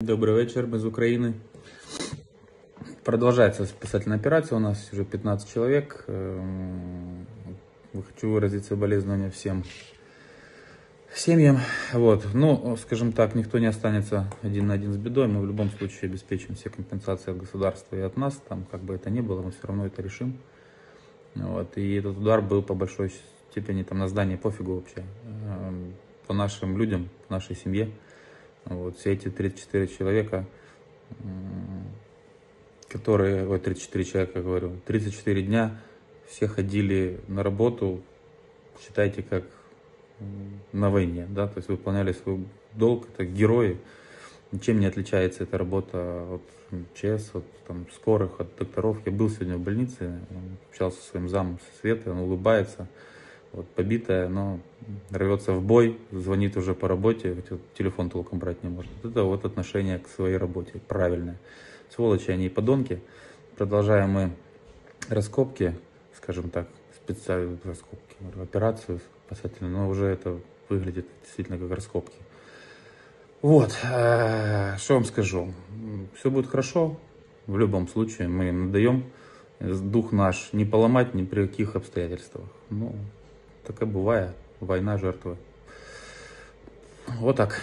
Добрый вечер, мы из Украины. Продолжается спасательная операция, у нас уже 15 человек. Эм, Хочу выразить соболезнования всем семьям. Вот. Ну, скажем так, никто не останется один на один с бедой. Мы в любом случае обеспечим все компенсации от государства и от нас. Там, как бы это ни было, мы все равно это решим. Вот. И этот удар был по большой степени там, на здание пофигу вообще. Эм, По нашим людям, по нашей семье. Вот, все эти 34 человека, которые, ой, 34 человека, говорю, 34 дня все ходили на работу, считайте, как на войне, да, то есть выполняли свой долг, это герои. Ничем не отличается эта работа от МЧС, от там, скорых, от докторов. Я был сегодня в больнице, общался со своим замом, со Светой, он улыбается, вот, побитая, но рвется в бой, звонит уже по работе, телефон толком брать не может. Это вот отношение к своей работе правильное. Сволочи, они и подонки. Продолжаем мы раскопки, скажем так, специальные раскопки, операцию спасательную, но уже это выглядит действительно как раскопки. Вот, э, что вам скажу. Все будет хорошо, в любом случае мы им надаем. Дух наш не поломать ни при каких обстоятельствах. Ну, таке буває. Война, жертвы. Вот так.